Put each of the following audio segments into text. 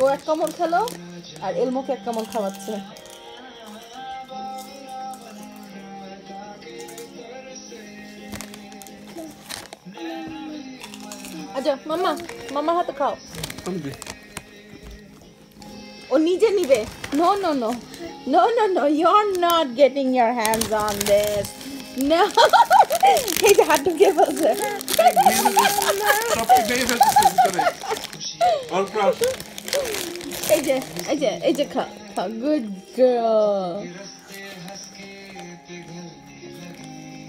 ও এক কামড় খেলো আর এলমোকে এক কামড় খাওয়াচ্ছে। আচ্ছা খাও। নিজে হাত ঢুকিয়ে বলছে। peguei, velho. Olha o próximo. Aja, Aja, Aja, cut, cut. Good girl.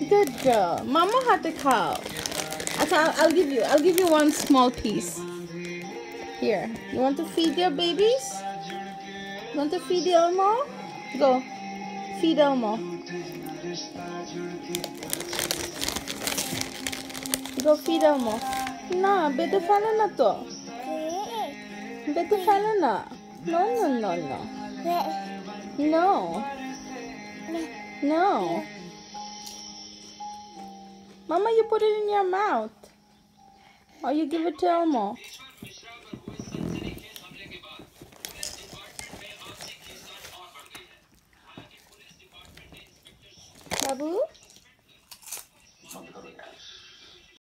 Good girl. Mama had the cow. I'll, I'll give you, I'll give you one small piece. Here, you want to feed your babies? Want to feed Elmo? Go, feed Elmo. Go feed Elmo. না বেঁধে ফেলো না তো বেঁধে ফেলো না No, no, no, no. No. No. Mama, you put it in your mouth. Or you give it to Elmo. Babu?